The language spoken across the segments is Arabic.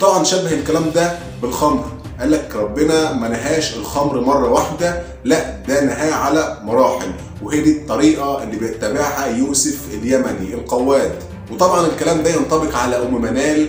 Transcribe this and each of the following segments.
طبعا شبه الكلام ده بالخمر. قال لك ربنا ما نهاش الخمر مرة واحدة لا ده نهاه على مراحل. وهي دي الطريقة اللي بيتبعها يوسف اليمني القواد. وطبعا الكلام ده ينطبق على أم منال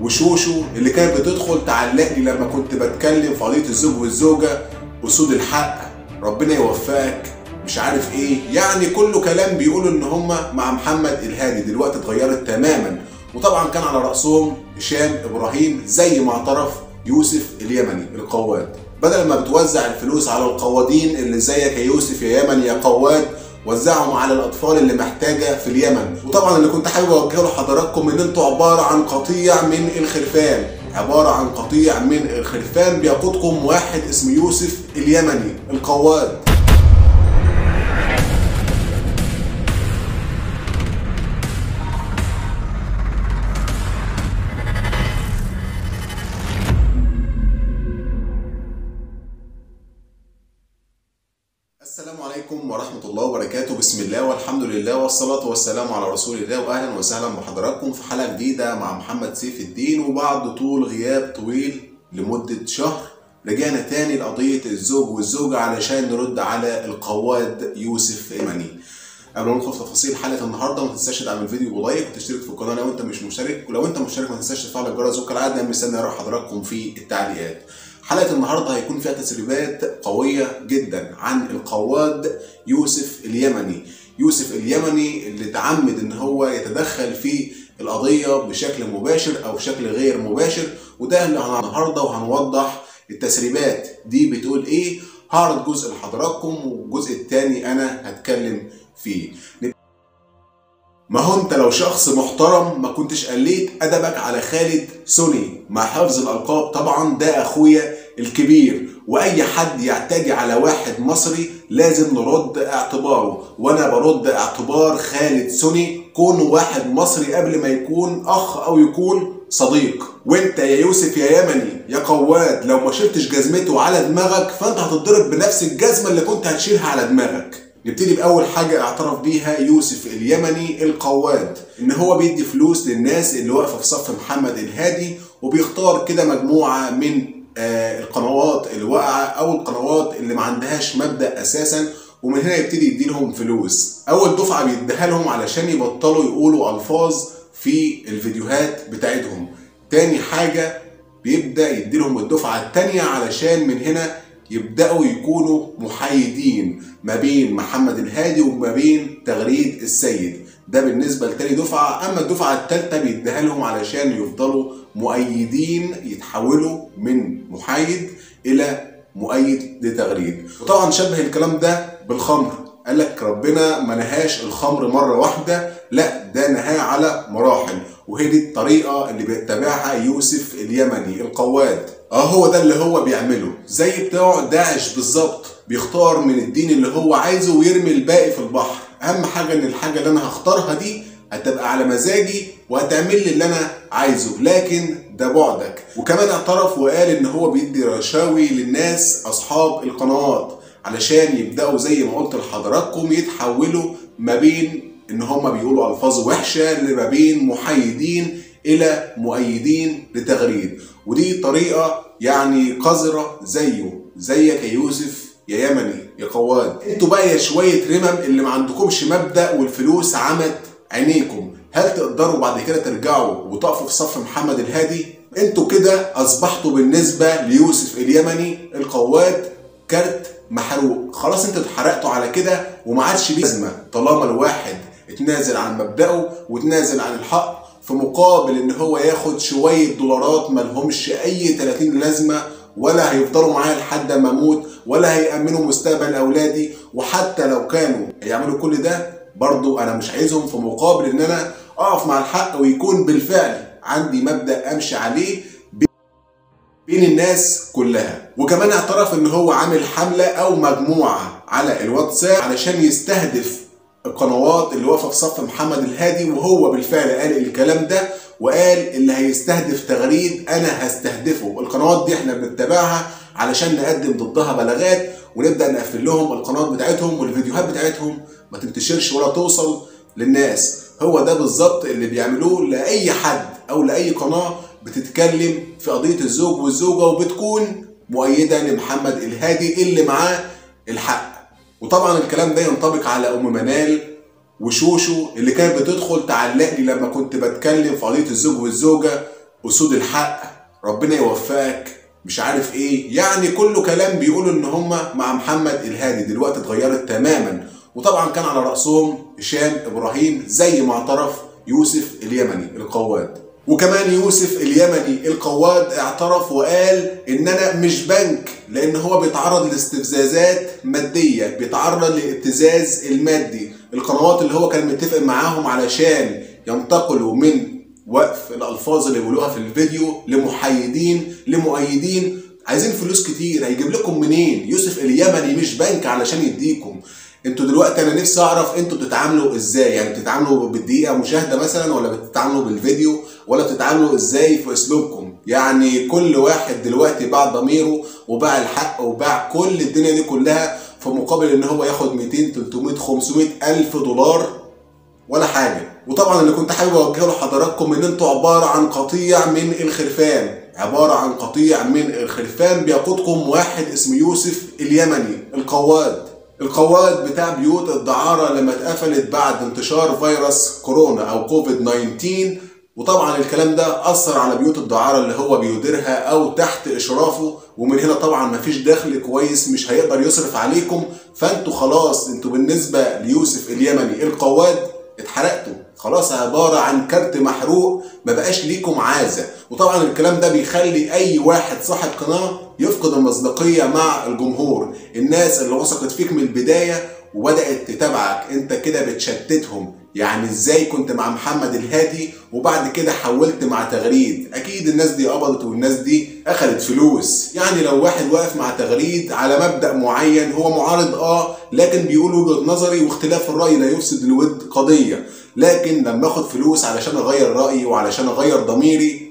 وشوشو اللي كانت بتدخل تعلق لي لما كنت بتكلم في قضية الزوج والزوجة اسود الحق ربنا يوفقك. مش عارف إيه. يعني كله كلام بيقولوا إن هم مع محمد الهادي. دلوقتي اتغيرت تماما. وطبعا كان على رأسهم هشام إبراهيم زي ما اعترف يوسف اليمني القواد. بدل ما بتوزع الفلوس على القوادين اللي زيك يا يوسف يا يمن يا قواد وزعهم على الأطفال اللي محتاجة في اليمن. وطبعا اللي كنت حابب أوجهه لحضراتكم إن أنتوا عبارة عن قطيع من الخرفان. عبارة عن قطيع من الخرفان بيقودكم واحد اسمه يوسف اليمني القواد. لله والصلاة والسلام على رسول الله وأهلا وسهلا بحضراتكم في حلقة جديدة مع محمد سيف الدين وبعد طول غياب طويل لمدة شهر رجعنا تاني لقضية الزوج والزوجة علشان نرد على القواد يوسف إيماني. قبل ما ندخل في تفاصيل حلقة النهاردة ما تنساش تدعم الفيديو بلايك وتشترك في القناة لو أنت مش مشترك ولو أنت مشترك ما تنساش تفعل الجرس وكالعادة مستني أرى حضراتكم في التعليقات. حلقة النهاردة هيكون فيها تسريبات قوية جدا عن القواد يوسف اليمني. يوسف اليمني اللي تعمد إن هو يتدخل في القضية بشكل مباشر أو بشكل غير مباشر وده اللي النهاردة وهنوضح التسريبات دي بتقول إيه. هعرض جزء لحضراتكم والجزء التاني أنا هتكلم فيه. ما هو أنت لو شخص محترم ما كنتش قليت أدبك على خالد سوني مع حفظ الألقاب طبعا ده أخويا الكبير. وأي حد يعتدي على واحد مصري لازم نرد اعتباره. وأنا برد اعتبار خالد سوني كونه واحد مصري قبل ما يكون أخ أو يكون صديق. وأنت يا يوسف يا يمني يا قواد لو ما شلتش جزمته على دماغك فأنت هتتضرب بنفس الجزمة اللي كنت هتشيلها على دماغك. نبتدي بأول حاجة اعترف بيها يوسف اليمني القواد إن هو بيدي فلوس للناس اللي واقفة في صف محمد الهادي وبيختار كده مجموعة من القنوات اللي واقعة أو القنوات اللي ما عندهاش مبدأ أساسا ومن هنا يبتدي يديلهم فلوس. أول دفعة بيديها لهم علشان يبطلوا يقولوا ألفاظ في الفيديوهات بتاعتهم. تاني حاجة بيبدأ يديلهم الدفعة التانية علشان من هنا يبدأوا يكونوا محايدين ما بين محمد الهادي وما بين تغريد السيد. ده بالنسبة لتاني دفعة. أما الدفعة الثالثه بيديها لهم علشان يفضلوا مؤيدين يتحولوا من محايد إلى مؤيد لتغريد. وطبعا شبه الكلام ده بالخمر. قال لك ربنا ما نهاش الخمر مرة واحدة لا ده نهاه على مراحل. وهي دي الطريقة اللي بيتبعها يوسف اليمني القواد. آه هو ده اللي هو بيعمله. زي بتوع داعش بالظبط. بيختار من الدين اللي هو عايزه ويرمي الباقي في البحر. اهم حاجة ان الحاجة اللي أنا هختارها دي هتبقى على مزاجي وهتعمل لي اللي أنا عايزه. لكن ده بعدك. وكمان اعترف وقال ان هو بيدي رشاوي للناس اصحاب القنوات علشان يبدأوا زي ما قلت لحضراتكم يتحولوا ما بين ان هم بيقولوا ألفاظ وحشة لما بين محايدين إلى مؤيدين لتغريد. ودي طريقة يعني قذرة زيه زيك يا يوسف يا يمني. يا قواد أنتوا بقى يا شوية رمم اللي ما عندكمش مبدأ والفلوس عمت عينيكم. هل تقدروا بعد كده ترجعوا وتقفوا في صف محمد الهادي؟ أنتوا كده أصبحتوا بالنسبة ليوسف اليمني القواد كارت محروق. خلاص أنتوا اتحرقتوا على كده وما عادش ليه لازمة. طالما الواحد اتنازل عن مبدأه وتنازل عن الحق في مقابل إن هو ياخد شوية دولارات ملهمش أي 30 لازمة ولا هيفضلوا معايا لحد ما أموت ولا هيأمنوا مستقبل أولادي وحتى لو كانوا هيعملوا كل ده برضو أنا مش عايزهم في مقابل إن أنا أقف مع الحق ويكون بالفعل عندي مبدأ أمشي عليه بين الناس كلها. وكمان اعترف إن هو عامل حملة أو مجموعة على الواتساب علشان يستهدف القنوات اللي واقفة في صف محمد الهادي وهو بالفعل قال الكلام ده وقال اللي هيستهدف تغريد أنا هستهدفه. القنوات دي إحنا بنتبعها علشان نقدم ضدها بلاغات ونبدأ نقفل لهم القنوات بتاعتهم والفيديوهات بتاعتهم. ما تنتشرش ولا توصل للناس. هو ده بالظبط اللي بيعملوه لأي حد أو لأي قناة بتتكلم في قضية الزوج والزوجة وبتكون مؤيدة لمحمد الهادي اللي معاه الحق. وطبعا الكلام ده ينطبق على أم منال وشوشو اللي كانت بتدخل تعلق لي لما كنت بتكلم في قضية الزوج والزوجة اسود الحق ربنا يوفقك مش عارف إيه. يعني كله كلام بيقولوا إن هما مع محمد الهادي. دلوقتي اتغيرت تماما. وطبعا كان على رأسهم هشام إبراهيم زي ما اعترف يوسف اليمني القواد. وكمان يوسف اليمني القواد اعترف وقال إن أنا مش بنك. لأن هو بيتعرض لاستفزازات مادية بيتعرض للابتزاز المادي. القنوات اللي هو كان متفق معاهم علشان ينتقلوا من وقف الألفاظ اللي بيقولوها في الفيديو لمحايدين لمؤيدين. عايزين فلوس كتير هيجيب لكم منين؟ يوسف اليمني مش بنك علشان يديكم. أنتوا دلوقتي أنا نفسي اعرف أنتوا بتتعاملوا إزاي؟ يعني بتتعاملوا بالدقيقة مشاهدة مثلا ولا بتتعاملوا بالفيديو ولا بتتعاملوا إزاي في اسلوبكم؟ يعني كل واحد دلوقتي باع ضميره وباع الحق وباع كل الدنيا دي كلها في مقابل ان هو ياخد 200 300 500 ألف دولار ولا حاجة. وطبعا اللي كنت حابب أوجهه لحضراتكم إن أنتوا عبارة عن قطيع من الخرفان. عبارة عن قطيع من الخرفان بيقودكم واحد اسمه يوسف اليمني القواد. القواد بتاع بيوت الدعارة لما اتقفلت بعد انتشار فيروس كورونا أو كوفيد 19 وطبعا الكلام ده أثر على بيوت الدعارة اللي هو بيديرها أو تحت إشرافه. ومن هنا طبعا مفيش دخل كويس مش هيقدر يصرف عليكم. فأنتوا خلاص أنتوا بالنسبة ليوسف اليمني القواد اتحرقتوا. خلاص عبارة عن كارت محروق ما بقاش ليكم عازة. وطبعا الكلام ده بيخلي أي واحد صاحب قناة يفقد المصداقية مع الجمهور. الناس اللي وثقت فيك من البداية وبدأت تتابعك. أنت كده بتشتتهم. يعني إزاي كنت مع محمد الهادي وبعد كده حولت مع تغريد؟ أكيد الناس دي قبضت والناس دي أخدت فلوس. يعني لو واحد واقف مع تغريد على مبدأ معين هو معارض آه لكن بيقول وجهة نظري واختلاف الرأي لا يفسد الود قضية. لكن لما آخد فلوس علشان أغير رأيي وعلشان أغير ضميري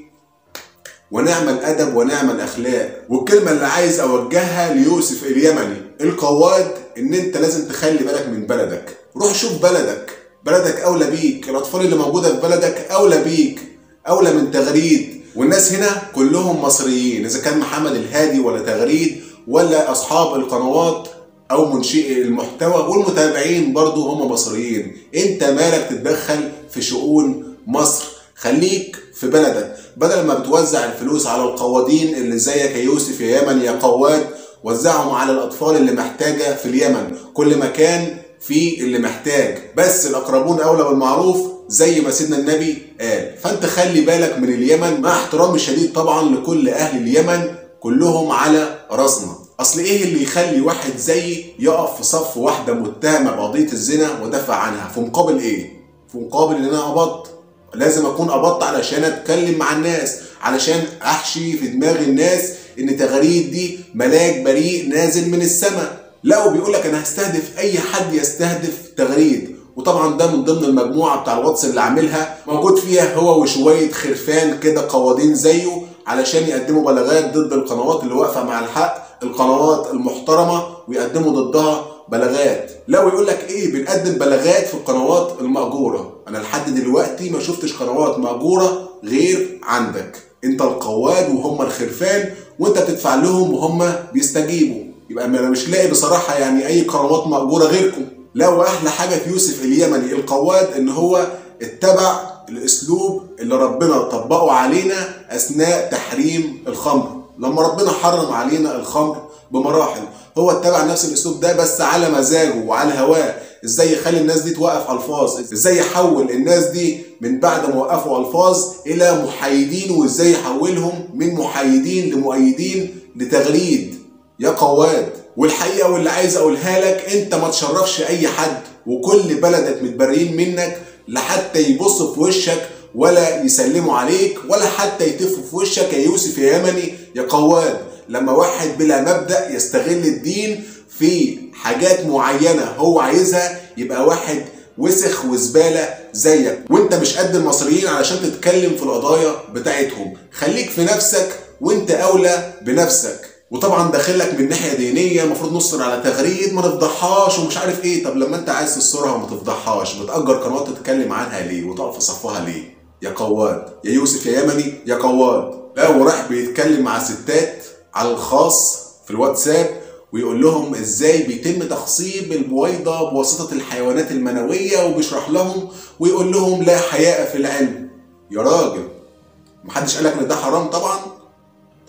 ونعمل ادب ونعمل اخلاق والكلمة اللي عايز أوجهها ليوسف اليمني القواد إن أنت لازم تخلي بالك من بلدك. روح شوف بلدك. بلدك أولى بيك. الأطفال اللي موجودة في بلدك أولى بيك أولى من تغريد. والناس هنا كلهم مصريين إذا كان محمد الهادي ولا تغريد ولا أصحاب القنوات أو منشئي المحتوى والمتابعين برضو هم مصريين. أنت مالك تتدخل في شؤون مصر؟ خليك في بلدك. بدل ما بتوزع الفلوس على القوادين اللي زيك يا يوسف يا يمن يا قواد وزعهم على الأطفال اللي محتاجة في اليمن. كل مكان في اللي محتاج. بس الأقربون أولى بالمعروف زي ما سيدنا النبي قال. فأنت خلي بالك من اليمن مع احترامي الشديد طبعا لكل أهل اليمن كلهم على راسنا. أصل إيه اللي يخلي واحد زيي يقف في صف واحدة متهمة بقضية الزنا ودافع عنها؟ في مقابل إيه؟ في مقابل إن أنا قبضت لازم أكون قبضت علشان أتكلم مع الناس علشان أحشي في دماغ الناس إن تغريد دي ملاك بريء نازل من السماء. لا وبيقول لك أنا هستهدف أي حد يستهدف تغريد. وطبعا ده من ضمن المجموعة بتاع الواتس اللي عاملها. موجود فيها هو وشوية خرفان كده قوادين زيه علشان يقدموا بلاغات ضد القنوات اللي واقفة مع الحق القنوات المحترمة ويقدموا ضدها بلاغات. لا ويقول لك إيه بنقدم بلاغات في القنوات المأجورة. أنا لحد دلوقتي ما شفتش قنوات مأجورة غير عندك. أنت القواد وهم الخرفان وأنت بتدفع لهم وهم بيستجيبوا. يبقى أنا مش لاقي بصراحة يعني أي قنوات مأجورة غيركم. لا واحلى حاجة في يوسف اليمني القواد إن هو اتبع الأسلوب اللي ربنا طبقه علينا أثناء تحريم الخمر. لما ربنا حرم علينا الخمر بمراحل هو اتبع نفس الأسلوب ده بس على مزاجه وعلى هواه. إزاي يخلي الناس دي توقف ألفاظ؟ إزاي يحول الناس دي من بعد ما وقفوا ألفاظ إلى محايدين؟ وإزاي يحولهم من محايدين لمؤيدين لتغريد؟ يا قواد والحقيقة واللي عايز أقولها لك أنت ما تشرفش أي حد وكل بلدك متبرئين منك لحتى يبصوا في وشك ولا يسلموا عليك ولا حتى يتفوا في وشك يا يوسف يا يمني. يا قواد لما واحد بلا مبدأ يستغل الدين في حاجات معينة هو عايزها يبقى واحد وسخ وزبالة زيك. وأنت مش قد المصريين علشان تتكلم في القضايا بتاعتهم. خليك في نفسك وأنت أولى بنفسك. وطبعا داخلك من ناحية دينية المفروض نصر على تغريد ما نفضحهاش ومش عارف إيه. طب لما أنت عايز تصرها وما تفضحهاش بتأجر قنوات تتكلم عنها ليه؟ وتقف في صفها ليه؟ يا قواد يا يوسف يا يمني يا قواد. لا وراح بيتكلم مع ستات على الخاص في الواتساب ويقول لهم إزاي بيتم تخصيب البويضة بواسطة الحيوانات المنوية وبيشرح لهم ويقول لهم لا حياء في العلم. يا راجل محدش قالك إن ده حرام؟ طبعا.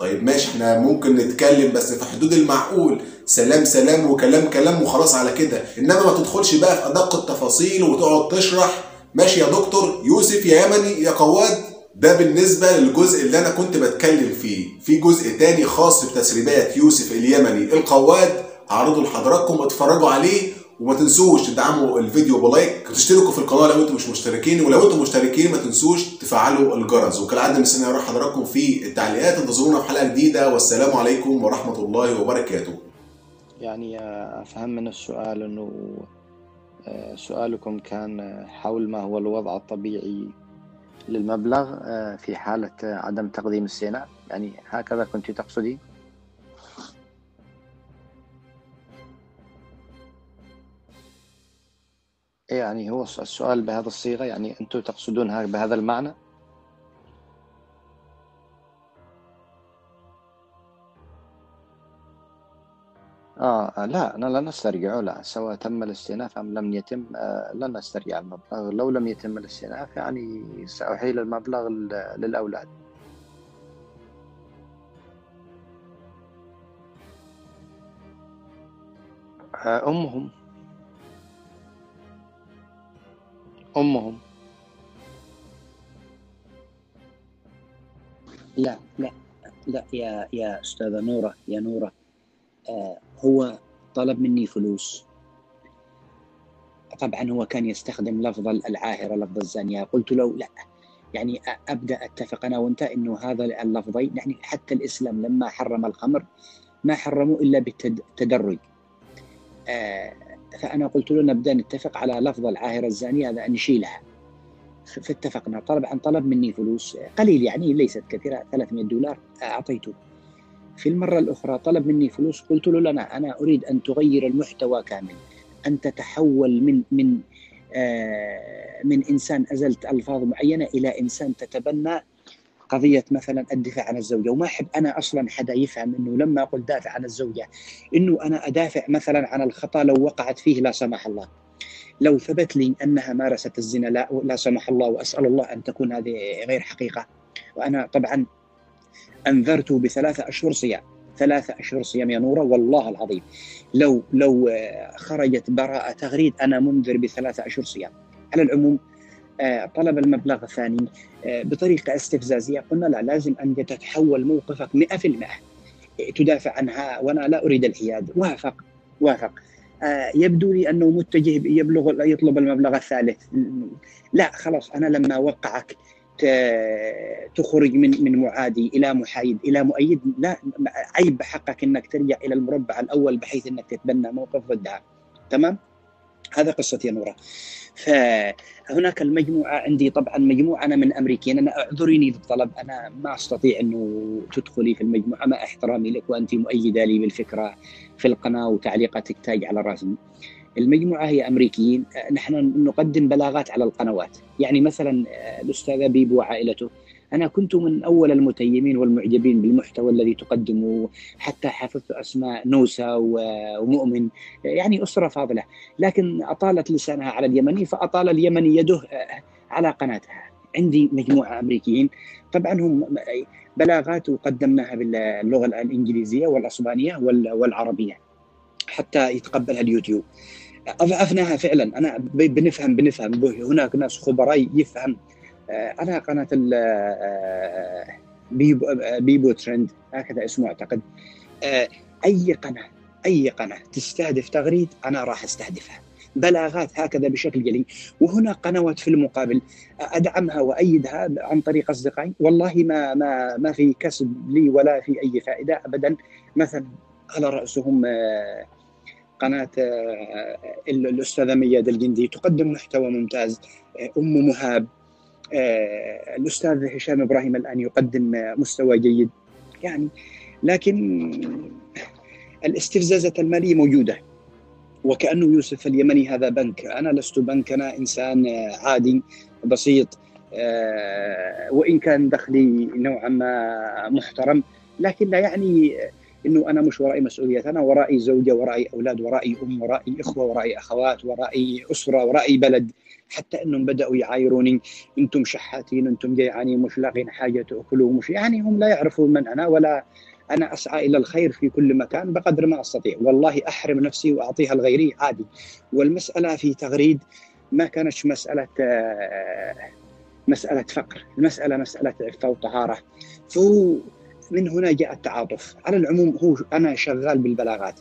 طيب ماشي إحنا ممكن نتكلم بس في حدود المعقول. سلام سلام وكلام كلام وخلاص على كده. إنما ما تدخلش بقى في أدق التفاصيل وتقعد تشرح. ماشي يا دكتور. يوسف يا يمني يا قواد. ده بالنسبة للجزء اللي أنا كنت بتكلم فيه. في جزء تاني خاص بتسريبات يوسف اليمني. القواد هعرضه لحضراتكم اتفرجوا عليه. وما تنسوش تدعموا الفيديو بلايك وتشتركوا في القناة لو أنتم مش مشتركين ولو أنتم مشتركين ما تنسوش تفعلوا الجرس. وكالعادة مستني أروح حضراتكم في التعليقات. انتظرونا في حلقة جديدة والسلام عليكم ورحمة الله وبركاته. يعني أفهم من السؤال أنه آه، سؤالكم كان حول ما هو الوضع الطبيعي للمبلغ آه، في حالة عدم تقديم السيناء. يعني هكذا كنت تقصدين؟ يعني هو السؤال بهذا الصيغة يعني أنتم تقصدونها بهذا المعنى؟ آه لا أنا لن أسترجعه لا سواء تم الاستئناف أم لم يتم آه لن أسترجع المبلغ. لو لم يتم الاستئناف يعني سأحيل المبلغ للأولاد. آه أمهم. أمهم. لا لا لا يا يا أستاذة نورة يا نورة. آه هو طلب مني فلوس. طبعا هو كان يستخدم لفظ العاهرة لفظ الزانية. قلت له لا يعني أبدأ أتفق أنا وأنت أنه هذا اللفظين يعني حتى الإسلام لما حرم الخمر ما حرمه إلا بالتدرج آه فأنا قلت له نبدأ نتفق على لفظ العاهرة الزانية هذا نشيلها فاتفقنا. طلب عن طلب مني فلوس قليل يعني ليست كثيرة 300 دولار أعطيته. في المرة الأخرى طلب مني فلوس قلت له لا أنا أريد أن تغير المحتوى كامل. أن تتحول من من آه من إنسان أزلت ألفاظ معينة إلى إنسان تتبنى قضية مثلا الدفاع عن الزوجة وما أحب أنا أصلا حدا يفهم أنه لما أقول دافع عن الزوجة أنه أنا أدافع مثلا عن الخطأ لو وقعت فيه لا سمح الله. لو ثبت لي أنها مارست الزنا لا, لا سمح الله وأسأل الله أن تكون هذه غير حقيقة. وأنا طبعا انذرته بثلاثة أشهر صيام ثلاثة أشهر صيام يا نورة والله العظيم. لو لو خرجت براءة تغريد أنا منذر بثلاثة أشهر صيام. على العموم طلب المبلغ الثاني آه، بطريقة استفزازية قلنا لا لازم أن تتحول موقفك 100% تدافع عنها وأنا لا أريد الحياد. وافق وافق. آه، يبدو لي أنه متجه يبلغ يطلب المبلغ الثالث. لا خلاص أنا لما وقعك تخرج من من معادي إلى محايد إلى مؤيد لا عيب بحقك إنك ترجع إلى المربع الأول بحيث إنك تتبنى موقف ضدها. تمام؟ هذا قصة يا نورة. فهناك المجموعة عندي طبعا مجموعة أنا من أمريكين أنا أعذريني بالطلب أنا ما أستطيع أنه تدخلي في المجموعة مع احترامي لك وأنت مؤيدة لي بالفكرة في القناة وتعليقاتك تاج على راسي. المجموعة هي أمريكيين نحن نقدم بلاغات على القنوات. يعني مثلا الأستاذ بيبو وعائلته. أنا كنت من أول المتيمين والمعجبين بالمحتوى الذي تقدمه حتى حفظت أسماء نوسة ومؤمن يعني أسرة فاضلة. لكن أطالت لسانها على اليمني فأطال اليمني يده على قناتها. عندي مجموعة أمريكيين. طبعا هم بلاغات قدمناها باللغة الإنجليزية والأسبانية والعربية حتى يتقبلها اليوتيوب. اضعفناها فعلا. أنا بنفهم بنفهم. هناك ناس خبراء يفهم. آه، أنا قناة آه، بيبو, بيبو ترند هكذا اسمه أعتقد. آه، أي قناة أي قناة تستهدف تغريد أنا راح أستهدفها. بلاغات هكذا بشكل جلي. وهنا قنوات في المقابل. أدعمها وأيدها عن طريق أصدقائي. والله ما ما ما في كسب لي ولا في أي فائدة ابدا. مثلا على رأسهم قناة آه، الأستاذة مياد الجندي تقدم محتوى ممتاز. آه، أم مهاب آه، الأستاذ هشام إبراهيم الآن يقدم مستوى جيد. يعني لكن الاستفزازات المالية موجودة. وكأنه يوسف اليمني هذا بنك. أنا لست بنك أنا إنسان عادي بسيط وإن كان دخلي نوعا ما محترم. لكن لا يعني إنه أنا مش ورائي مسؤوليات أنا ورائي زوجة ورائي أولاد ورائي أم ورائي إخوة ورائي أخوات ورائي أسرة ورائي بلد. حتى إنهم بدأوا يعايروني إنتم شحاتين إنتم جيعانين مش لاقين حاجة تأكلوا مش يعني هم لا يعرفون من أنا ولا أنا أسعى إلى الخير في كل مكان بقدر ما أستطيع. والله أحرم نفسي وأعطيها لغيري عادي. والمسألة في تغريد ما كانتش مسألة مسألة فقر. المسألة مسألة عفه وطهاره فهو من هنا جاء التعاطف. على العموم هو أنا شغال بالبلاغات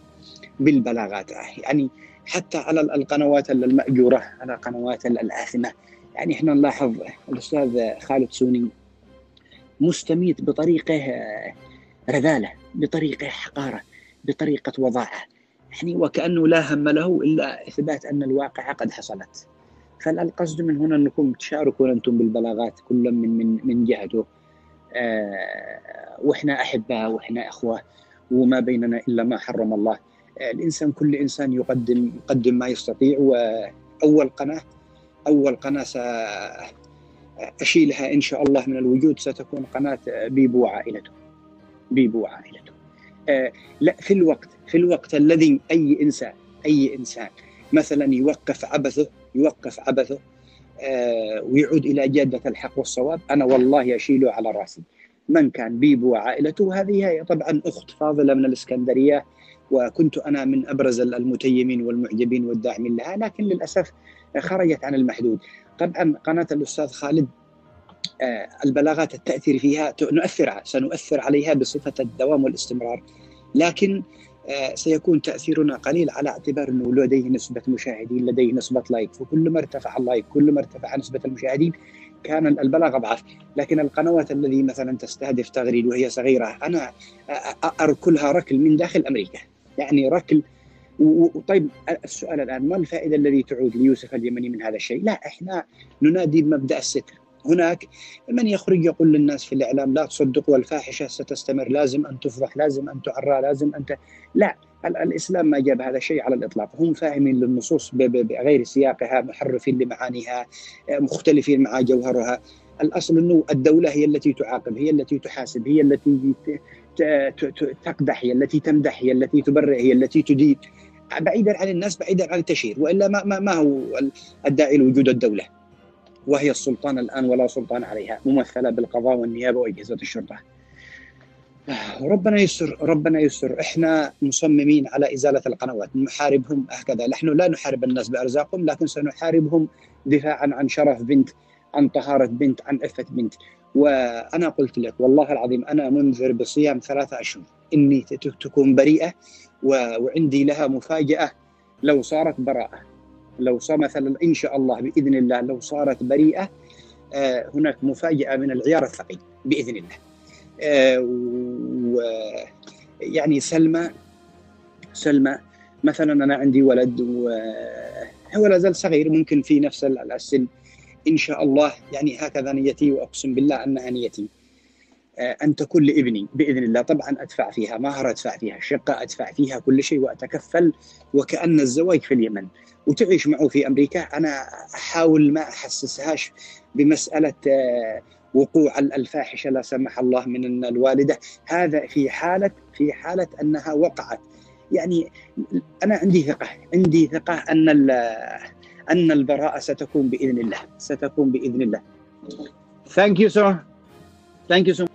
بالبلاغات. يعني حتى على القنوات المأجورة على قنوات الآثمة. يعني إحنا نلاحظ الأستاذ خالد سوني مستميت بطريقة رذالة بطريقة حقارة بطريقة وضاعة يعني وكأنه لا هم له إلا إثبات أن الواقعة قد حصلت. فالقصد من هنا أنكم تشاركون أنتم بالبلاغات كل من من من جهته. آه وإحنا أحباء وإحنا إخوة وما بيننا إلا ما حرم الله. الإنسان كل إنسان يقدم يقدم ما يستطيع وأول قناة أول قناة ساشيلها إن شاء الله من الوجود ستكون قناة بيبو وعائلته. بيبو وعائلته. آه لا في الوقت في الوقت الذي أي إنسان أي إنسان مثلا يوقف عبثه يوقف عبثه آه ويعود إلى جادة الحق والصواب. أنا والله أشيله على رأسي. من كان بيبو وعائلته هذه هي طبعا أخت فاضلة من الإسكندرية وكنت أنا من أبرز المتيمين والمعجبين والداعمين لها لكن للأسف خرجت عن المحدود. طبعا قناة الأستاذ خالد البلاغات التأثير فيها نؤثر سنؤثر عليها بصفة الدوام والاستمرار. لكن سيكون تأثيرنا قليل على اعتبار أنه لديه نسبة مشاهدين لديه نسبة like. فكل ما ارتفع ال like كل ما ارتفع نسبة المشاهدين كان البلاغ أضعف. لكن القنوات الذي مثلا تستهدف تغريد وهي صغيرة أنا أركلها ركل من داخل أمريكا. يعني ركل طيب السؤال الآن ما الفائدة الذي تعود ليوسف اليمني من هذا الشيء؟ لا إحنا ننادي بمبدأ الستر. هناك من يخرج يقول للناس في الإعلام لا تصدقوا الفاحشه ستستمر لازم أن تفضح لازم أن تعرى لازم أن لا الإسلام ما جاب هذا الشيء على الإطلاق. هم فاهمين للنصوص بغير سياقها محرفين لمعانيها مختلفين مع جوهرها. الأصل أنه الدولة هي التي تعاقب هي التي تحاسب هي التي تقدح هي التي تمدح هي التي تبرئ هي التي تدين بعيدا عن الناس بعيدا عن التشهير وإلا ما, ما, ما هو الداعي لوجود الدولة. وهي السلطان الآن ولا سلطان عليها ممثلة بالقضاء والنيابة واجهزه الشرطة. ربنا يسر ربنا يسر إحنا مصممين على إزالة القنوات نحاربهم هكذا. نحن لا نحارب الناس بأرزاقهم لكن سنحاربهم دفاعا عن شرف بنت عن طهارة بنت عن عفة بنت. وأنا قلت لك والله العظيم أنا منذر بصيام ثلاثة أشهر. إني تكون بريئة وعندي لها مفاجأة لو صارت براءة. لو صار مثلا إن شاء الله بإذن الله لو صارت بريئة هناك مفاجأة من العيار الثقيل بإذن الله. ويعني سلمى سلمى مثلا أنا عندي ولد وهو لا زال صغير ممكن في نفس السن. إن شاء الله يعني هكذا نيتي وأقسم بالله أنها نيتي. ان تكون لابني بإذن الله طبعا أدفع فيها مهر أدفع فيها شقة أدفع فيها كل شيء وأتكفل وكأن الزواج في اليمن. وتعيش معه في أمريكا. أنا أحاول ما أحسسهاش بمسألة وقوع الفاحشة لا سمح الله من الوالدة. هذا في حالة في حالة أنها وقعت. يعني أنا عندي ثقة عندي ثقة أن أن البراءة ستكون بإذن الله ستكون بإذن الله. Thank you sir. Thank you so much